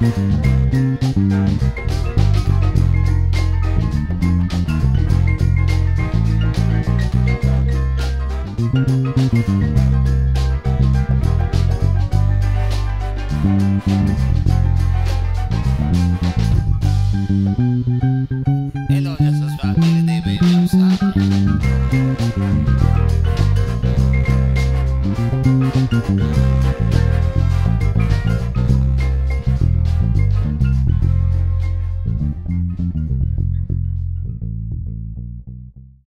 Thank